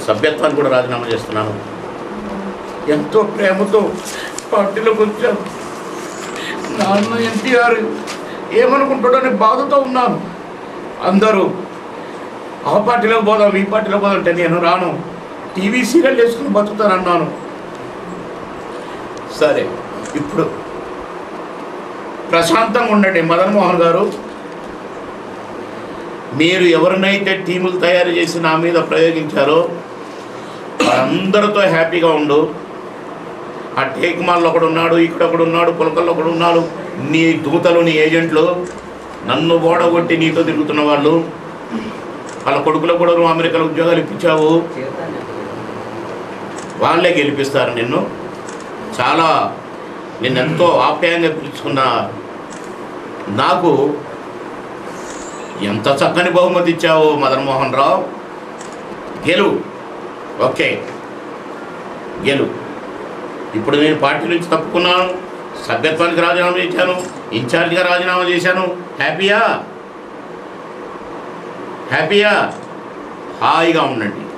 సభ్యత్వాన్ని కూడా రాజీనామా చేస్తున్నాను. ఎంతో ప్రేమతో పార్టీలోకి వచ్చాను. నాన్న ఎన్టీఆర్ ఏమనుకుంటాడని బాధతో ఉన్నాను. అందరూ ఆ పార్టీలోకి పోదాం ఈ పార్టీలో పోదాం అంటే నేను రాను. టీవీ సీరియల్ వేసుకుని బతుకుతానన్నాను. సరే ఇప్పుడు ప్రశాంతంగా ఉండండి. మదన్మోహన్ గారు మీరు ఎవరినైతే టీములు తయారు చేసి నా మీద ప్రయోగించారో అందరితో హ్యాపీగా ఉండు. ఆ టేకుమాల్లో ఒకడు ఉన్నాడు ఇక్కడ ఒకడు ఉన్నాడు పులకల్లో ఒకడు ఉన్నాడు. నీ దూతలు నీ ఏజెంట్లు నన్ను ఓడగొట్టి నీతో తిరుగుతున్న వాళ్ళు. వాళ్ళ కొడుకులకు కూడా నువ్వు అమెరికాలో ఉద్యోగాలు ఇప్పించావు. వాళ్ళే గెలిపిస్తారు నిన్ను. చాలా నిన్నెంతో ఆప్యాయంగా పిలుచుకున్న నాకు ఎంత చక్కని బహుమతి ఇచ్చావు మదన్మోహన్ రావు గెలు. ఓకే. గెలు. ఇప్పుడు నేను పార్టీ నుంచి తప్పుకున్నాను. సభ్యత్వానికి రాజీనామా చేశాను. ఇన్ఛార్జిగా రాజీనామా చేశాను. హ్యాపీయా? హ్యాపీయా? హాయిగా ఉండండి.